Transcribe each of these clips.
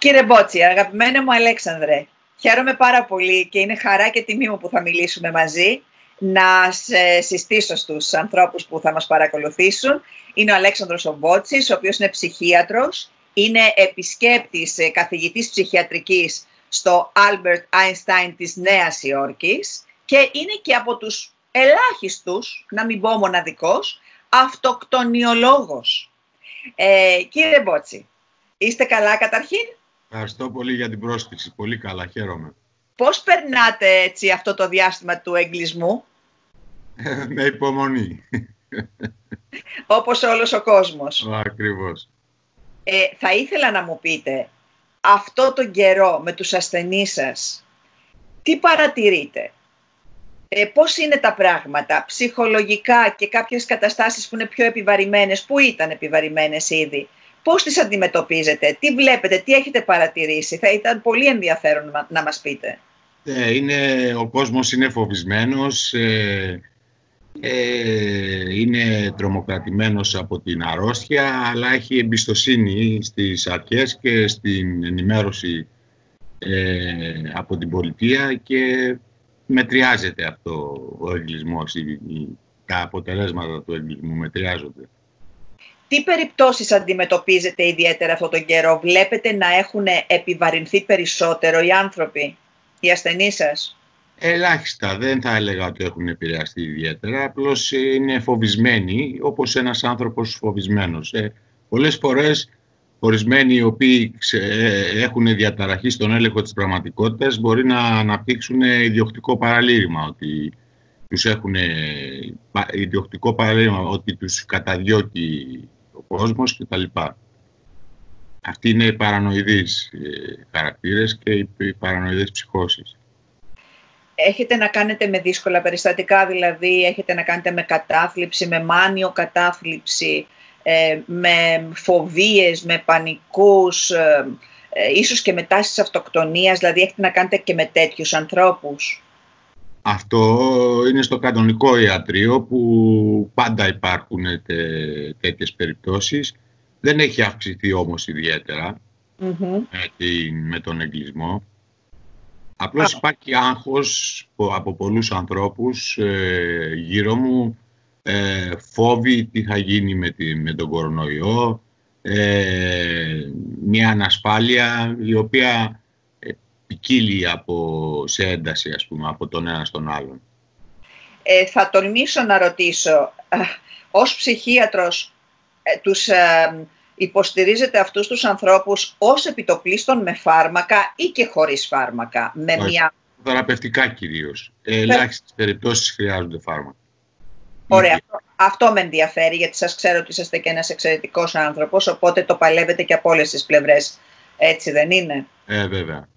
Κύριε Μπότση, αγαπημένε μου Αλέξανδρε, χαίρομαι πάρα πολύ και είναι χαρά και τιμή μου που θα μιλήσουμε μαζί να σε συστήσω στους ανθρώπους που θα μας παρακολουθήσουν. Είναι ο Αλέξανδρος Ομπότσης, ο οποίος είναι ψυχίατρος, είναι επισκέπτης ε, καθηγητής ψυχιατρικής στο Albert Einstein της Νέας Υόρκης και είναι και από τους ελάχιστους, να μην πω μοναδικός, αυτοκτονιολόγος. Ε, κύριε Μπότση, είστε καλά καταρχήν; Ευχαριστώ πολύ για την πρόσκληση. Πολύ καλά, χαίρομαι. Πώς περνάτε έτσι αυτό το διάστημα του εγκλισμού; Με υπομονή. Όπως όλος ο κόσμος. Ακριβώς. Ε, θα ήθελα να μου πείτε, αυτό τον καιρό με τους ασθενείς σας, τι παρατηρείτε, ε, πώς είναι τα πράγματα, ψυχολογικά και κάποιες καταστάσεις που είναι πιο επιβαρημένες, που ήταν επιβαρημένες ήδη, πώς τις αντιμετωπίζετε, τι βλέπετε, τι έχετε παρατηρήσει, θα ήταν πολύ ενδιαφέρον να μας πείτε. Ε, είναι, ο κόσμος είναι φοβισμένος, ε, ε, είναι τρομοκρατημένος από την αρρώστια, αλλά έχει εμπιστοσύνη στις αρχές και στην ενημέρωση ε, από την πολιτεία και μετριάζεται αυτό ο εγκλισμός, τα αποτελέσματα του εγκλισμού μετριάζονται. Τι περιπτώσεις αντιμετωπίζετε ιδιαίτερα αυτόν τον καιρό, βλέπετε να έχουν επιβαρυνθεί περισσότερο οι άνθρωποι, οι ασθενείς σας; Ελάχιστα, δεν θα έλεγα ότι έχουν επηρεαστεί ιδιαίτερα, απλώς είναι φοβισμένοι, όπως ένας άνθρωπος φοβισμένος. Ε, πολλές φορές ορισμένοι οι οποίοι έχουν διαταραχή στον έλεγχο της πραγματικότητας μπορεί να αναπτύξουν ιδιοκτικό παραλήρημα, ότι τους έχουν ιδιοκτικό παραλήρημα, ότι τους καταδιώκει ο κόσμος κτλ. Αυτοί είναι οι παρανοηδείς ε, χαρακτήρες και οι παρανοηδείς ψυχώσεις έχετε να κάνετε με δύσκολα περιστατικά, δηλαδή έχετε να κάνετε με κατάθλιψη, με μάνιο κατάθλιψη, ε, με φοβίες, με πανικούς, ε, ε, ίσως και με τάσεις αυτοκτονίας, δηλαδή έχετε να κάνετε και με τέτοιους ανθρώπους. Αυτό είναι στο κανονικό ιατρείο που πάντα υπάρχουν τε, τέτοιες περιπτώσεις. Δεν έχει αυξηθεί όμως με τον εγκλισμό. Απλώς υπάρχει άγχος από πολλούς ανθρώπους ε, γύρω μου, ε, φόβοι τι θα γίνει με, τη, με τον κορονοϊό, ε, μια ανασφάλεια η οποία ε, ποικίλει από, σε ένταση ας πούμε, από τον ένα στον άλλον. Ε, θα τολμήσω να ρωτήσω, ως ψυχίατρος τους υποστηρίζετε αυτούς τους ανθρώπους ως επιτοπλίστων με φάρμακα ή και χωρίς φάρμακα. Με μια... Θεραπευτικά κυρίως. Ελάχιστες περιπτώσεις χρειάζονται φάρμακα. Ωραία. Αυτό με ενδιαφέρει γιατί σας ξέρω ότι είσαστε και ένας εξαιρετικός άνθρωπος οπότε το παλεύετε και από όλες τις πλευρές. Έτσι δεν είναι; Ε, βέβαια.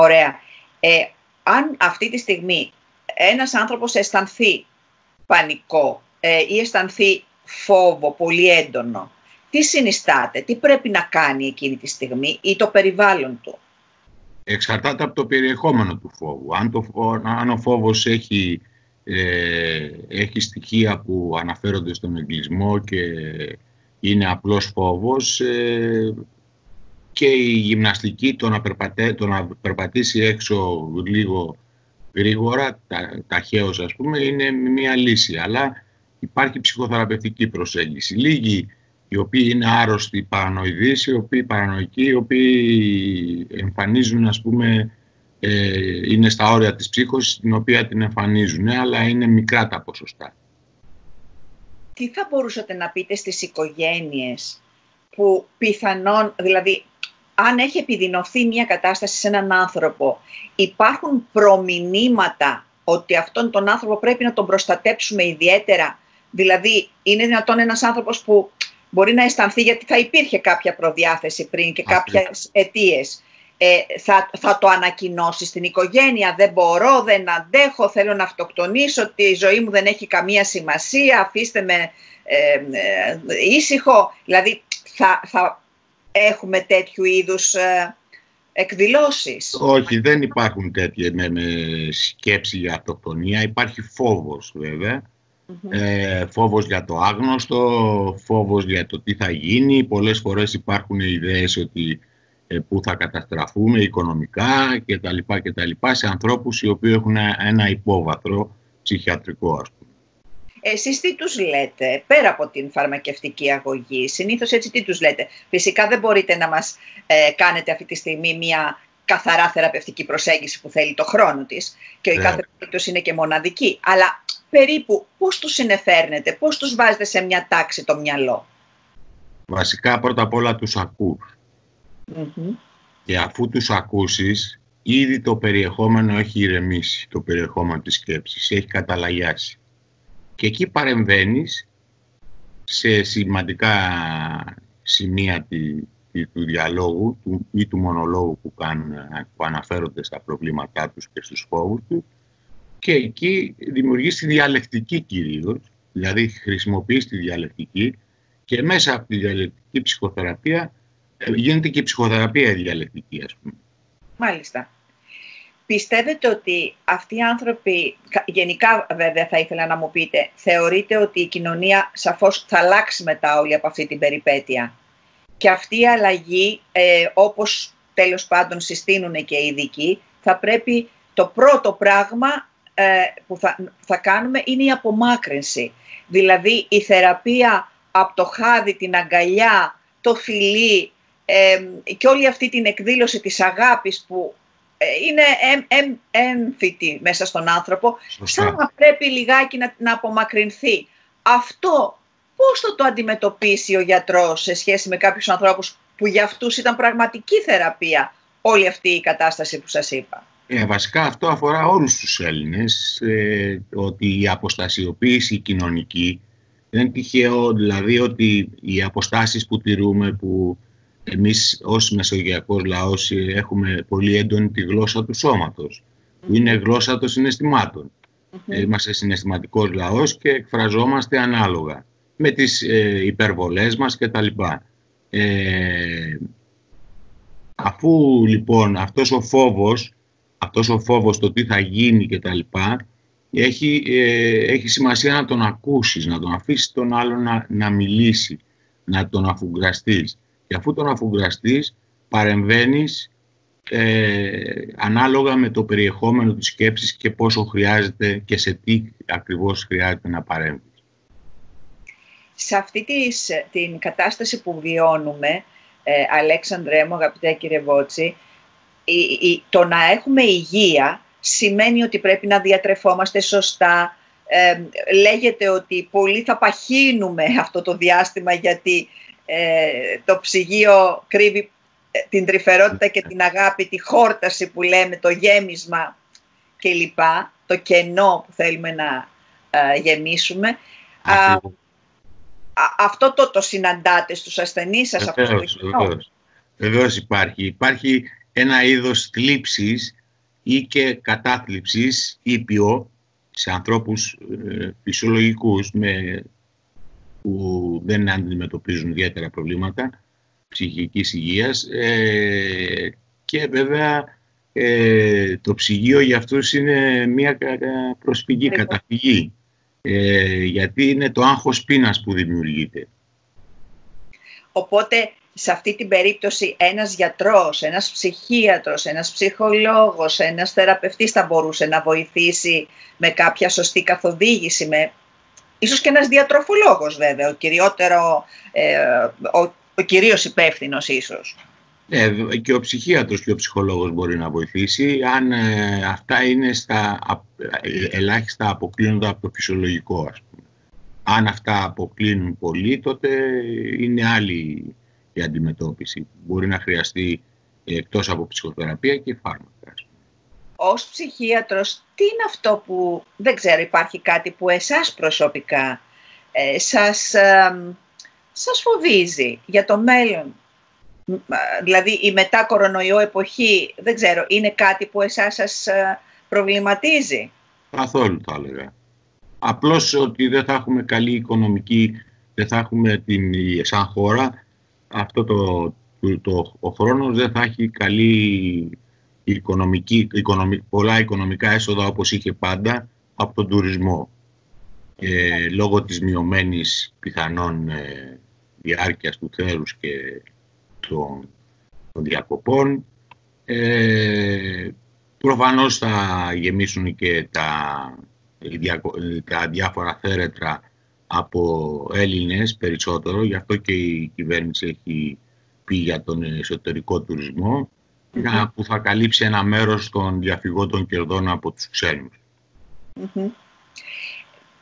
Ωραία. Ε, αν αυτή τη στιγμή ένας άνθρωπος αισθανθεί πανικό ε, ή αισθανθεί φόβο πολύ έντονο τι συνιστάται, τι πρέπει να κάνει εκείνη τη στιγμή ή το περιβάλλον του; Εξαρτάται από το περιεχόμενο του φόβου. Αν, το, αν ο φόβος έχει, ε, έχει στοιχεία που αναφέρονται στον εγκλισμό και είναι απλός φόβος ε, και η γυμναστική, το να, το να περπατήσει έξω λίγο γρήγορα, τα, ταχαίως ας πούμε, είναι μια λύση. Αλλά υπάρχει ψυχοθεραπευτική προσέγγιση. Λίγοι οι οποίοι είναι άρρωστοι παρανοηδείς, οι οποίοι παρανοϊκοί, οι οποίοι εμφανίζουν, ας πούμε, ε, είναι στα όρια της ψύχωσης, την οποία την εμφανίζουν, αλλά είναι μικρά τα ποσοστά. Τι θα μπορούσατε να πείτε στις οικογένειες που πιθανόν, δηλαδή, αν έχει επιδεινωθεί μια κατάσταση σε έναν άνθρωπο, υπάρχουν προμηνύματα ότι αυτόν τον άνθρωπο πρέπει να τον προστατέψουμε ιδιαίτερα. Δηλαδή, είναι δυνατόν ένας άνθρωπος που μπορεί να αισθανθεί γιατί θα υπήρχε κάποια προδιάθεση πριν και κάποιες αιτίες. Ε, θα, θα το ανακοινώσει στην οικογένεια, δεν μπορώ, δεν αντέχω, θέλω να αυτοκτονήσω, ότι η ζωή μου δεν έχει καμία σημασία, αφήστε με ε, ε, ήσυχο. Δηλαδή θα, θα έχουμε τέτοιου είδους ε, εκδηλώσεις; Όχι, δεν υπάρχουν τέτοιες με, με σκέψη για αυτοκτονία, υπάρχει φόβος βέβαια ε, φόβος για το άγνωστο, φόβος για το τι θα γίνει. Πολλές φορές υπάρχουν ιδέες ότι ε, που θα καταστραφούμε οικονομικά κτλ. κτλ σε ανθρώπους οι οποίοι έχουν ένα υπόβαθρο ψυχιατρικό ας πούμε. Εσείς τι τους λέτε, πέρα από την φαρμακευτική αγωγή, συνήθως έτσι τι τους λέτε; Φυσικά δεν μπορείτε να μας ε, κάνετε αυτή τη στιγμή μια καθαρά θεραπευτική προσέγγιση που θέλει το χρόνο της και η ναι. κάθε περίπτωση είναι και μοναδική. Αλλά περίπου πώς τους συνεφέρνετε, πώς τους βάζετε σε μια τάξη το μυαλό; Βασικά πρώτα απ' όλα τους ακούς. Και αφού τους ακούσεις, ήδη το περιεχόμενο έχει ηρεμήσει, το περιεχόμενο της σκέψης, έχει καταλαγιάσει. Και εκεί παρεμβαίνεις σε σημαντικά σημεία του διαλόγου του, ή του μονολόγου που, κάνουν, που αναφέρονται στα προβλήματά τους και στους φόβους τους και εκεί δημιουργείς τη διαλεκτική κυρίως, δηλαδή χρησιμοποιείς τη διαλεκτική και μέσα από τη διαλεκτική ψυχοθεραπεία ε, γίνεται και ψυχοθεραπεία διαλεκτική ας πούμε. Μάλιστα. Πιστεύετε ότι αυτοί οι άνθρωποι, γενικά βέβαια θα ήθελα να μου πείτε, θεωρείτε ότι η κοινωνία σαφώς θα αλλάξει μετά όλη από αυτή την περιπέτεια; Και αυτή η αλλαγή, ε, όπως τέλος πάντων συστήνουν και οι ειδικοί, θα πρέπει το πρώτο πράγμα ε, που θα, θα κάνουμε είναι η απομάκρυνση. Δηλαδή η θεραπεία από το χάδι, την αγκαλιά, το φιλί ε, και όλη αυτή την εκδήλωση της αγάπης που ε, είναι έμφυτη μέσα στον άνθρωπο, σαν να πρέπει λιγάκι να, να απομακρυνθεί. Αυτό πώς θα το αντιμετωπίσει ο γιατρός σε σχέση με κάποιους ανθρώπους που για αυτούς ήταν πραγματική θεραπεία όλη αυτή η κατάσταση που σας είπα; Ε, βασικά αυτό αφορά όλους τους Έλληνες, ε, ότι η αποστασιοποίηση κοινωνική δεν είναι τυχαίο, δηλαδή ότι οι αποστάσεις που τηρούμε, που εμείς ως μεσογειακός λαός έχουμε πολύ έντονη τη γλώσσα του σώματος, που είναι γλώσσα των συναισθημάτων. Είμαστε συναισθηματικός λαός και εκφραζόμαστε ανάλογα με τις ε, υπερβολές μας κτλ. Ε, αφού λοιπόν αυτός ο φόβος, αυτός ο φόβος το τι θα γίνει κτλ. Έχει, ε, έχει σημασία να τον ακούσεις, να τον αφήσεις τον άλλο να, να μιλήσει, να τον αφουγκραστείς. Και αφού τον αφουγκραστείς, παρεμβαίνεις ε, ανάλογα με το περιεχόμενο της σκέψης και πόσο χρειάζεται και σε τι ακριβώς χρειάζεται να παρέμβεις. Σε αυτή την κατάσταση που βιώνουμε, ε, Αλέξανδρε μου, αγαπητέ κύριε Βότση, η, το να έχουμε υγεία σημαίνει ότι πρέπει να διατρεφόμαστε σωστά. Ε, λέγεται ότι πολλοί θα παχύνουμε αυτό το διάστημα γιατί ε, το ψυγείο κρύβει ε, την τρυφερότητα και την αγάπη, τη χόρταση που λέμε, το γέμισμα κλπ. Το κενό που θέλουμε να ε, γεμίσουμε. αυτό το, το συναντάτε στους ασθενείς σας αυτό το βεβαίως, βεβαίως υπάρχει. Υπάρχει ένα είδος θλίψης ή και κατάθλιψης ήπιο σε ανθρώπους ε, φυσιολογικούς με που δεν αντιμετωπίζουν ιδιαίτερα προβλήματα ψυχικής υγείας. Ε, και βέβαια ε, το ψυγείο για αυτούς είναι μια προσφυγή, καταφυγή. Ε, γιατί είναι το άγχος πείνας που δημιουργείται. Οπότε σε αυτή την περίπτωση ένας γιατρός, ένας ψυχίατρος, ένας ψυχολόγος, ένας θεραπευτής θα μπορούσε να βοηθήσει με κάποια σωστή καθοδήγηση, με Ίσως και ένας διατροφολόγος βέβαια, ο, κυριότερο, ε, ο, ο κυρίως υπεύθυνος ίσως. Ε, και ο ψυχίατρος και ο ψυχολόγος μπορεί να βοηθήσει αν ε, αυτά είναι στα ε, ελάχιστα αποκλίνοντα από το φυσιολογικό ας πούμε. Αν αυτά αποκλίνουν πολύ τότε είναι άλλη η αντιμετώπιση. Μπορεί να χρειαστεί εκτός από ψυχοθεραπεία και φάρμακα ως ψυχίατρος, τι είναι αυτό που, δεν ξέρω, υπάρχει κάτι που εσάς προσωπικά ε, σας, σας φοβίζει για το μέλλον; Δηλαδή η μετά κορονοϊό εποχή, δεν ξέρω, είναι κάτι που εσάς σας ε, προβληματίζει; Καθόλου θα έλεγα. Απλώς ότι δεν θα έχουμε καλή οικονομική, δεν θα έχουμε την, σαν χώρα, αυτό το, το, το ο χρόνος δεν θα έχει καλή οικονομική, πολλά οικονομικά έσοδα όπως είχε πάντα από τον τουρισμό. Ε, λόγω της μειωμένης πιθανών ε, διάρκειας του θέρους και των των διακοπών. Ε, προφανώς θα γεμίσουν και τα, τα διάφορα θέρετρα από Έλληνες περισσότερο, γι' αυτό και η κυβέρνηση έχει πει για τον εσωτερικό που θα καλύψει ένα μέρος των διαφυγόντων κερδών από τους ξενους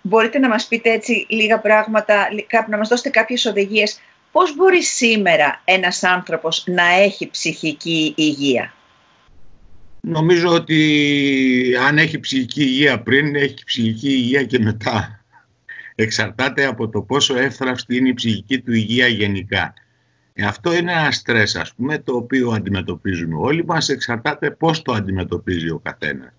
Μπορείτε να μας πείτε έτσι λίγα πράγματα, να μας δώσετε κάποιες οδηγίες. Πώς μπορεί σήμερα ένας άνθρωπος να έχει ψυχική υγεία; Νομίζω ότι αν έχει ψυχική υγεία πριν, έχει ψυχική υγεία και μετά. Εξαρτάται από το πόσο εύθραυστη είναι η ψυχική του υγεία γενικά. Ε, αυτό είναι ένα στρες, ας πούμε, το οποίο αντιμετωπίζουμε όλοι μας. Εξαρτάται πώς το αντιμετωπίζει ο καθένας.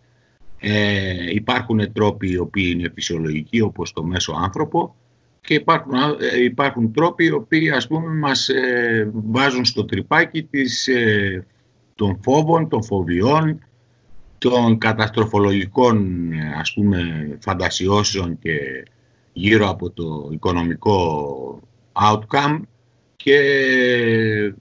Ε, υπάρχουν τρόποι οι οποίοι είναι φυσιολογικοί, όπως το μέσο άνθρωπο, και υπάρχουν, ε, υπάρχουν τρόποι οι οποίοι, ας πούμε, μας ε, βάζουν στο τρυπάκι της, ε, των φόβων, των φοβιών, των καταστροφολογικών, ας πούμε, φαντασιώσεων και γύρω από το οικονομικό outcome και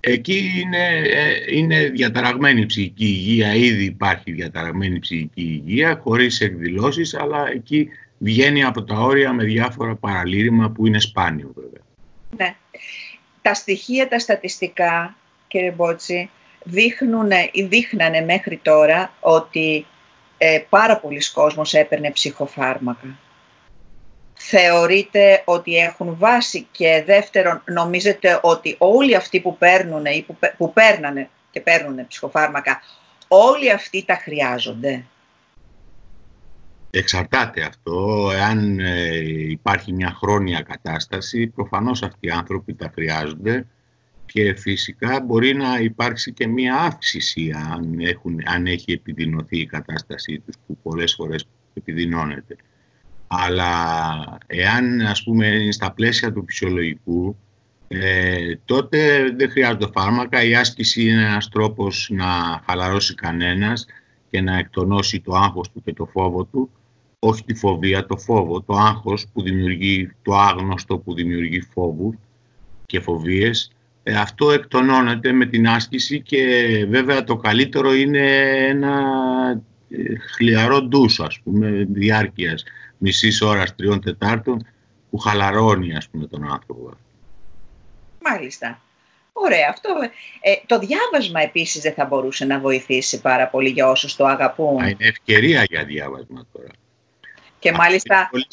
εκεί είναι, ε, είναι διαταραγμένη η ψυχική υγεία, ήδη υπάρχει διαταραγμένη ψυχική υγεία χωρίς εκδηλώσεις, αλλά εκεί βγαίνει από τα όρια με διάφορα παραλήρημα που είναι σπάνιο βέβαια. Ναι. Τα στοιχεία, τα στατιστικά, κύριε Μπότση, δείχνουν ή δείχνανε μέχρι τώρα ότι ε, πάρα πολλοί κόσμος έπαιρνε ψυχοφάρμακα θεωρείτε ότι έχουν βάση και δεύτερον νομίζετε ότι όλοι αυτοί που παίρνουν ή που, που παίρνανε και παίρνουν ψυχοφάρμακα όλοι αυτοί τα χρειάζονται; Εξαρτάται αυτό. Εάν ε, υπάρχει μια χρόνια κατάσταση, προφανώς αυτοί οι άνθρωποι τα χρειάζονται και φυσικά μπορεί να υπάρξει και μια αύξηση αν, έχουν, αν έχει επιδεινωθεί η κατάστασή τους που πολλές φορές επιδεινώνεται. Αλλά εάν ας πούμε είναι στα πλαίσια του φυσιολογικού, ε, τότε δεν χρειάζονται φάρμακα. Η άσκηση είναι ένας τρόπος να χαλαρώσει κανένας και να εκτονώσει το άγχος του και το φόβο του. Όχι τη φοβία, το φόβο, το άγχος που δημιουργεί, το άγνωστο που δημιουργεί φόβους και φοβίες. Ε, αυτό εκτονώνεται με την άσκηση και βέβαια το καλύτερο είναι ένα ε, χλιαρό ντους, ας πούμε, διάρκειας μισής ώρας, τριών τετάρτων, που χαλαρώνει ας πούμε, τον άνθρωπο. Μάλιστα. Ωραία. Αυτό, ε, το διάβασμα επίσης δεν θα μπορούσε να βοηθήσει πάρα πολύ για όσους το αγαπούν. είναι ευκαιρία για διάβασμα τώρα. Και μάλιστα... Πολύ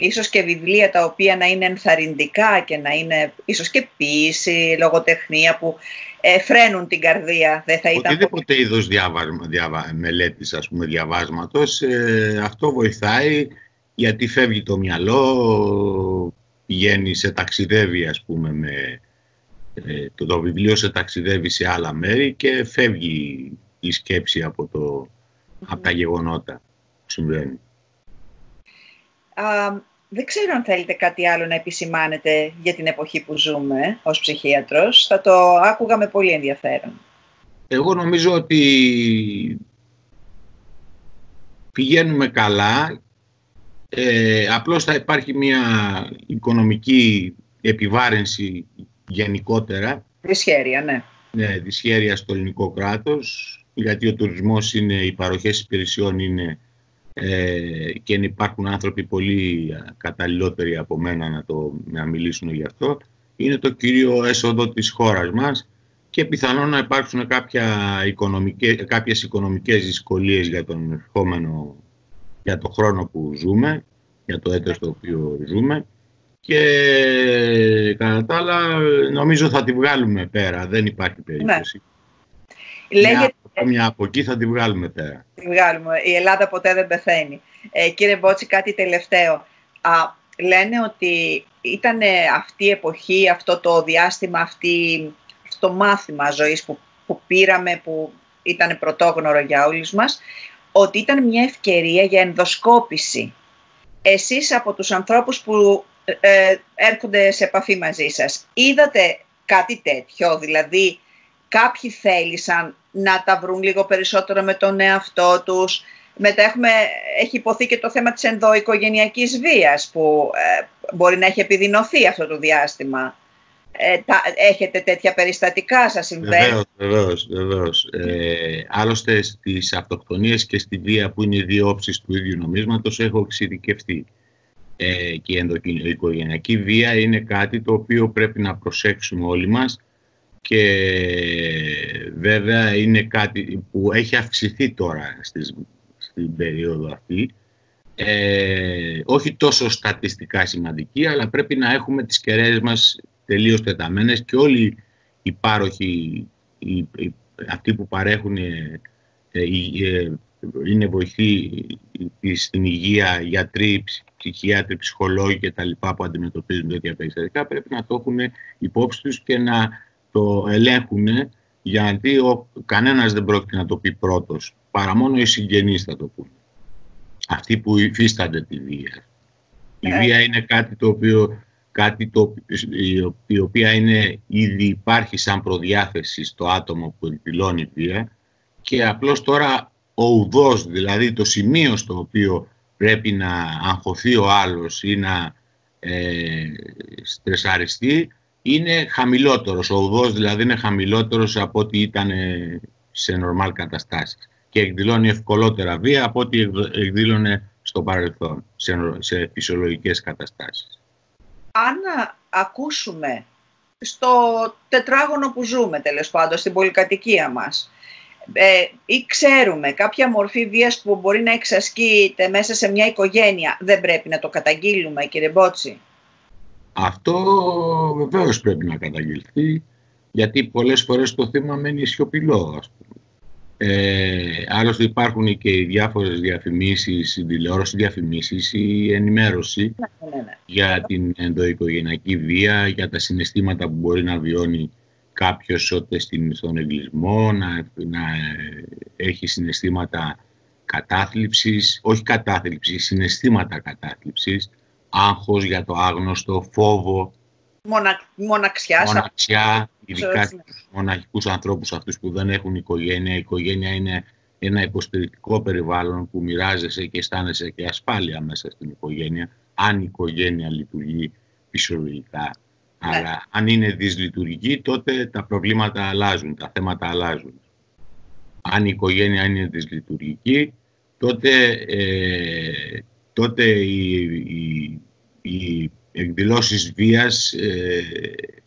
ίσως και βιβλία τα οποία να είναι ενθαρρυντικά και να είναι ίσως και ποίηση, λογοτεχνία που ε, φρένουν την καρδία. Δεν θα ήταν Οτιδήποτε πολύ... είδος διάβασμα, διαβα, μελέτης, ας πούμε, διαβάσματος, ε, αυτό βοηθάει γιατί φεύγει το μυαλό, πηγαίνει σε ταξιδεύει, ας πούμε, με, ε, το, το βιβλίο σε ταξιδεύει σε άλλα μέρη και φεύγει η σκέψη από, το, από τα γεγονότα που συμβαίνουν δεν ξέρω αν θέλετε κάτι άλλο να επισημάνετε για την εποχή που ζούμε ως ψυχίατρος. Θα το άκουγα με πολύ ενδιαφέρον. Εγώ νομίζω ότι πηγαίνουμε καλά. Ε, απλώς θα υπάρχει μια οικονομική επιβάρυνση γενικότερα. Δυσχέρεια, ναι. Ναι, δυσχέρεια στο ελληνικό κράτος, γιατί ο τουρισμός είναι, οι παροχές υπηρεσιών είναι ε, και υπάρχουν άνθρωποι πολύ καταλληλότεροι από μένα να, το, να μιλήσουν γι' αυτό, είναι το κύριο έσοδο της χώρας μας και πιθανόν να υπάρξουν κάποια οικονομικές, κάποιες οικονομικές δυσκολίες για τον ερχόμενο, για το χρόνο που ζούμε, για το έτος το οποίο ζούμε και κατά τα άλλα νομίζω θα τη βγάλουμε πέρα, δεν υπάρχει περίπτωση. Ναι. Λέγεται, μια από εκεί θα τη βγάλουμε πέρα. Τη βγάλουμε. Η Ελλάδα ποτέ δεν πεθαίνει. Ε, κύριε Μπότση, κάτι τελευταίο. Α, λένε ότι ήταν αυτή η εποχή, αυτό το διάστημα, αυτή, αυτό το μάθημα ζωής που, που πήραμε, που ήταν πρωτόγνωρο για όλους μας, ότι ήταν μια ευκαιρία για ενδοσκόπηση. Εσείς από τους ανθρώπους που ε, έρχονται σε επαφή μαζί σας, είδατε κάτι τέτοιο, δηλαδή κάποιοι θέλησαν να τα βρουν λίγο περισσότερο με τον εαυτό τους. Μετά έχουμε, έχει υποθεί και το θέμα της ενδοοικογενειακής βίας που ε, μπορεί να έχει επιδεινωθεί αυτό το διάστημα. Ε, ε, τα, έχετε τέτοια περιστατικά, σας συμβαίνει; Βεβαίως, βεβαίως, βεβαίως. Ε, άλλωστε στις αυτοκτονίες και στη βία που είναι οι δύο όψεις του ίδιου νομίσματος έχω εξειδικευτεί. Ε, και η ενδοοικογενειακή βία είναι κάτι το οποίο πρέπει να προσέξουμε όλοι μας και βέβαια είναι κάτι που έχει αυξηθεί τώρα στις, στην περίοδο αυτή. Ε, όχι τόσο στατιστικά σημαντική, αλλά πρέπει να έχουμε τις κεραίες μας τελείως τεταμένες και όλοι οι πάροχοι, οι, αυτοί που παρέχουν ε, ε, ε, είναι βοηθοί στην υγεία, γιατροί, ψυχιάτροι, ψυχολόγοι και τα λοιπά που αντιμετωπίζουν τέτοια περιστατικά πρέπει να το έχουν υπόψη τους και να το ελέγχουν γιατί ο, κανένας δεν πρόκειται να το πει πρώτος παρά μόνο οι συγγενείς θα το πούνε. Αυτοί που υφίστανται τη βία. Η ναι. βία είναι κάτι το οποίο κάτι το, η οποία είναι, ήδη υπάρχει σαν προδιάθεση στο άτομο που εκδηλώνει βία και απλώς τώρα ο ουδός, δηλαδή το σημείο στο οποίο πρέπει να αγχωθεί ο άλλος ή να ε, στρεσαριστεί είναι χαμηλότερος. Ο ουδός δηλαδή είναι χαμηλότερος από ό,τι ήταν σε νορμάλ καταστάσεις και εκδηλώνει ευκολότερα βία από ό,τι εκδήλωνε στο παρελθόν, σε, σε φυσιολογικές καταστάσεις. Αν ακούσουμε στο τετράγωνο που ζούμε, τέλος πάντων, στην πολυκατοικία μας, ε, ή ξέρουμε κάποια μορφή βίας που μπορεί να εξασκείται μέσα σε μια οικογένεια, δεν πρέπει να το καταγγείλουμε, κύριε Μπότση; Αυτό βεβαίως πρέπει να καταγγελθεί, γιατί πολλές φορές το θύμα μένει σιωπηλό, ας πούμε. Ε, άλλωστε υπάρχουν και οι διάφορες διαφημίσεις, η τηλεόρασης διαφημίσεις, η ενημέρωση ναι, ναι, ναι. για την ενδοοικογενειακή βία, για τα συναισθήματα που μπορεί να βιώνει κάποιος ότε στον εγκλισμό, να, να έχει συναισθήματα κατάθλιψης, όχι κατάθλιψης, συναισθήματα κατάθλιψης, άγχος για το άγνωστο, φόβο, Μονα, μοναξιά. Μοναξιά, ειδικά στους μοναχικούς ανθρώπους αυτούς που δεν έχουν οικογένεια. Η οικογένεια είναι ένα υποστηρικτικό περιβάλλον που μοιράζεσαι και αισθάνεσαι και ασφάλεια μέσα στην οικογένεια, αν η οικογένεια λειτουργεί φυσιολογικά. Ναι. Αλλά αν είναι δυσλειτουργική, τότε τα προβλήματα αλλάζουν, τα θέματα αλλάζουν. Αν η οικογένεια είναι δυσλειτουργική, τότε, ε, τότε η, η, η εκδηλώσεις βίας ε,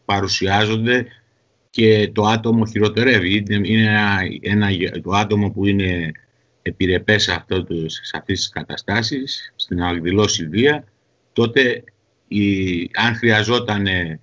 παρουσιάζονται και το άτομο χειροτερεύει. Είναι ένα, το άτομο που είναι επιρρεπές σε, αυτό το, σε αυτές τις καταστάσεις, στην να εκδηλώσει βία, τότε η, αν χρειαζόταν ε,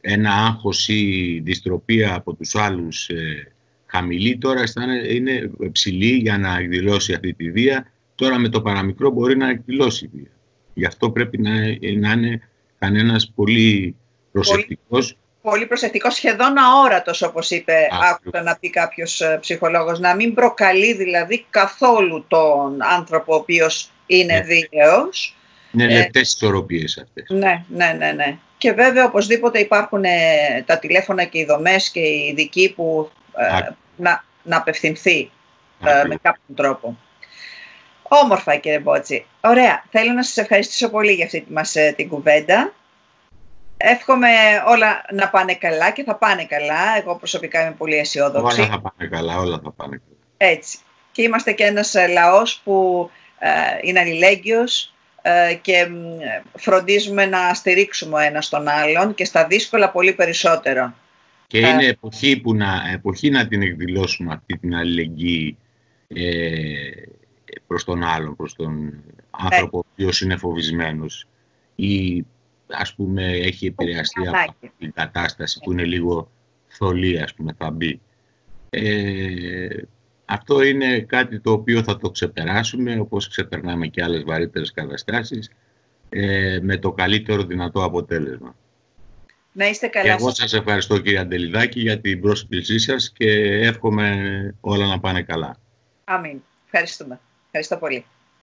ένα άγχος ή δυστροπία από τους άλλους ε, χαμηλή, τώρα είναι ψηλή για να εκδηλώσει αυτή τη βία. Τώρα με το παραμικρό μπορεί να εκδηλώσει βία. Γι' αυτό πρέπει να, να είναι κανένας πολύ προσεκτικός. Πολύ, προσεκτικός, σχεδόν αόρατος όπως είπε, άκουσα να πει κάποιος ε, ψυχολόγος, να μην προκαλεί δηλαδή καθόλου τον άνθρωπο ο οποίος είναι ναι. δίκαιος. Είναι ε, λεπτές ισορροπίες αυτές. Ναι, ναι, ναι, ναι. Και βέβαια οπωσδήποτε υπάρχουν ε, τα τηλέφωνα και οι δομές και οι ειδικοί που ε, να, να απευθυνθεί ε, με κάποιον τρόπο. Όμορφα κύριε Μπότση. Ωραία. Θέλω να σας ευχαριστήσω πολύ για αυτή μας ε, την κουβέντα. Εύχομαι όλα να πάνε καλά και θα πάνε καλά. Εγώ προσωπικά είμαι πολύ αισιόδοξη. Όλα θα πάνε καλά, όλα θα πάνε καλά. Έτσι. Και είμαστε και ένας ε, λαός που ε, είναι αλληλέγγυος και φροντίζουμε να στηρίξουμε ο ένας τον άλλον και στα δύσκολα πολύ περισσότερο. Και είναι εποχή, που να, εποχή να την εκδηλώσουμε αυτή την αλληλεγγύη προς τον άλλον, προς τον άνθρωπο ο οποίος είναι φοβισμένος ή ας πούμε έχει επηρεαστεί από την κατάσταση που είναι λίγο θολή ας πούμε θα μπει. Ε, αυτό είναι κάτι το οποίο θα το ξεπεράσουμε όπως ξεπερνάμε και άλλες βαρύτερες καταστάσεις ε, με το καλύτερο δυνατό αποτέλεσμα. Να είστε καλά. Και εγώ σας ευχαριστώ κύριε Αντελιδάκη για την πρόσκλησή σας και εύχομαι όλα να πάνε καλά. Αμήν. Ευχαριστούμε. Ευχαριστώ πολύ.